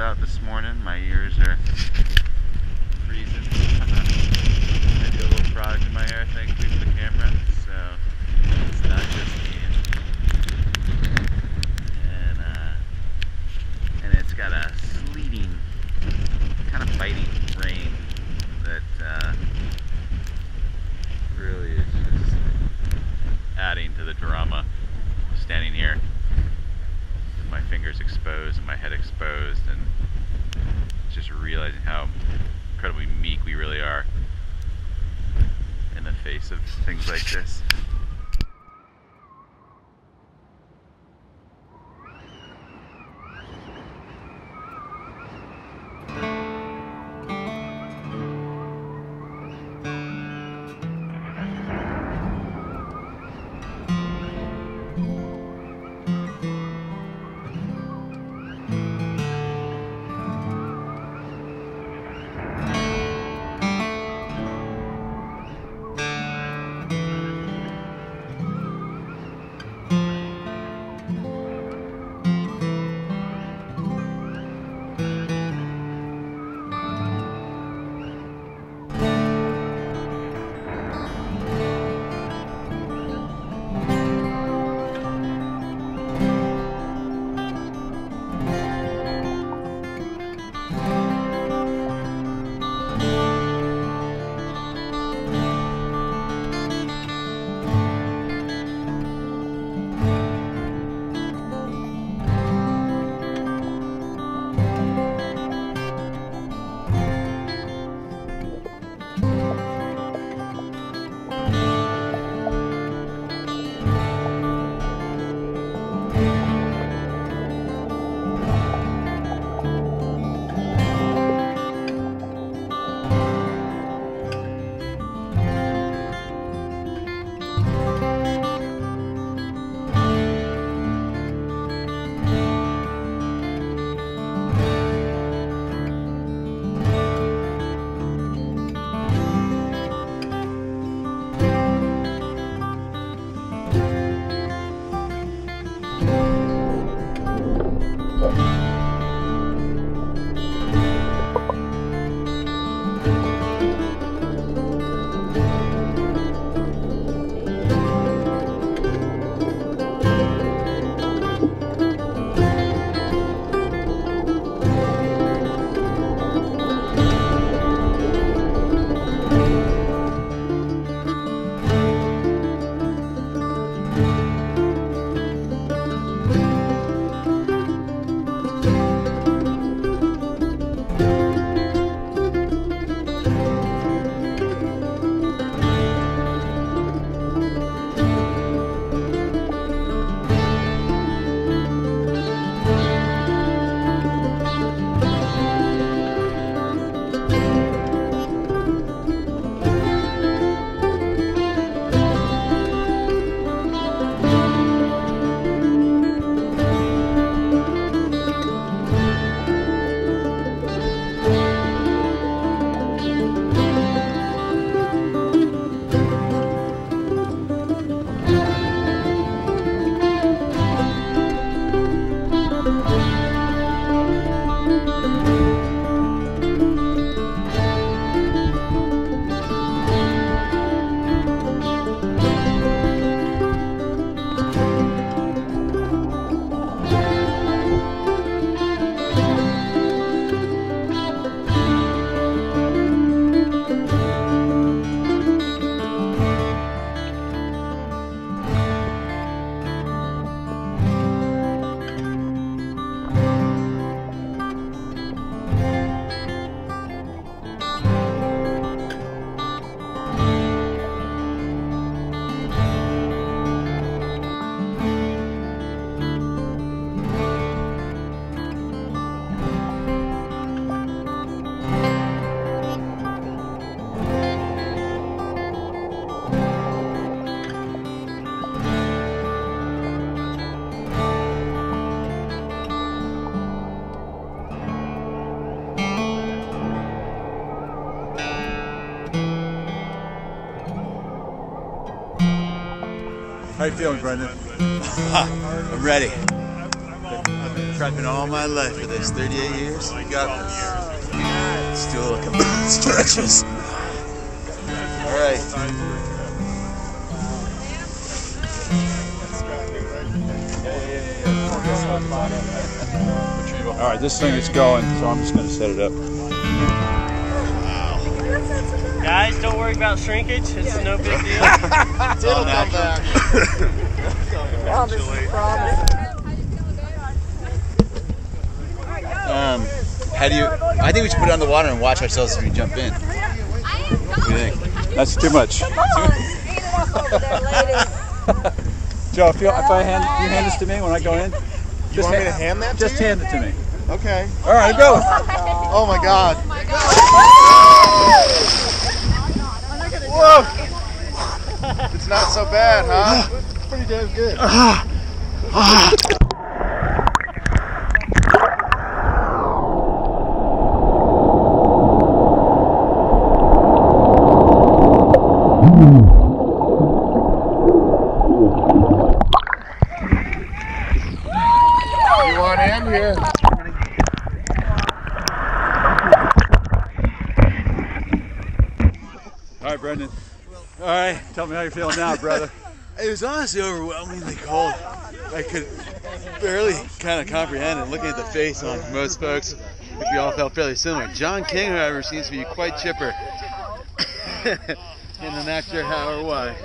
out this morning. My ears are freezing. I do a little in my hair, thankfully, for the camera, so it's not just me. And, uh, and it's got a sleeting, kind of biting rain that uh, really is just adding to the drama. Standing here fingers exposed and my head exposed, and just realizing how incredibly meek we really are in the face of things like this. How you feeling, Brendan? I'm ready. I've been prepping all my life for this. 38 years. We got this. Let's do a little couple stretches. All right. All right, this thing is going, so I'm just going to set it up. Guys, don't worry about shrinkage. It's no big deal. It'll come back. Um, how do you? I think we should put it on the water and watch ourselves as we jump in. What do you think? That's too much. Joe, if, you, if I hand you hand this to me when I go in, just want me to hand, hand that to just you? hand it to me. Okay. All right, go. Oh my god. Whoa! It's not so bad, huh? It's pretty damn good. You ah. ah. hmm want in here? All right, Brendan. All right, tell me how you're feeling now, brother. It was honestly overwhelmingly cold. I could barely kind of comprehend it. Looking at the face on most folks, we all felt fairly similar. John King, however, seems to be quite chipper. and I'm not sure how or why.